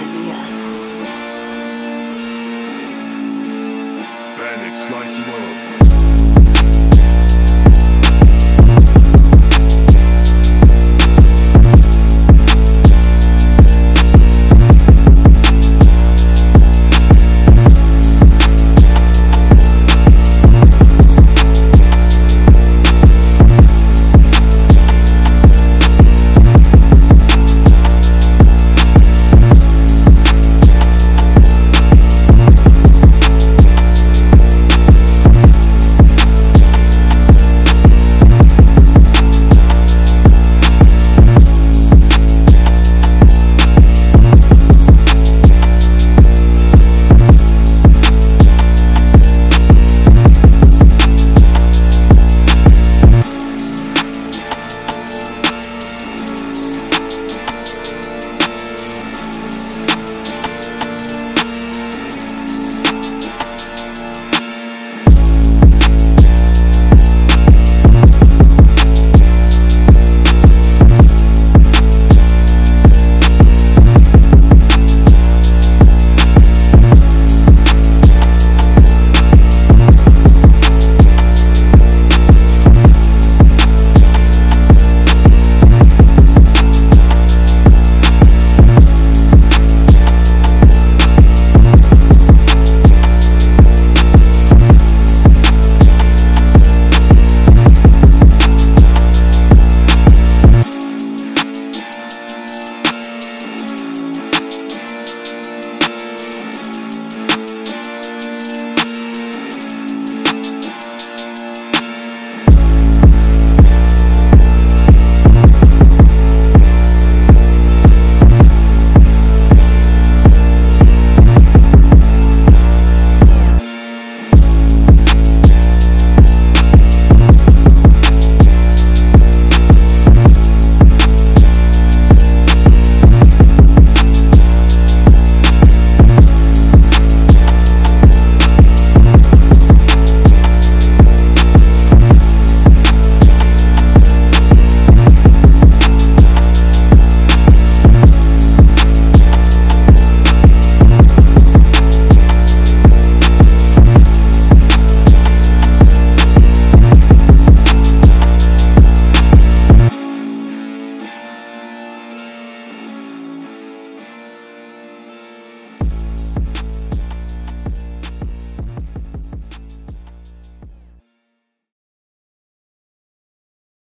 Isaiah. Slice world.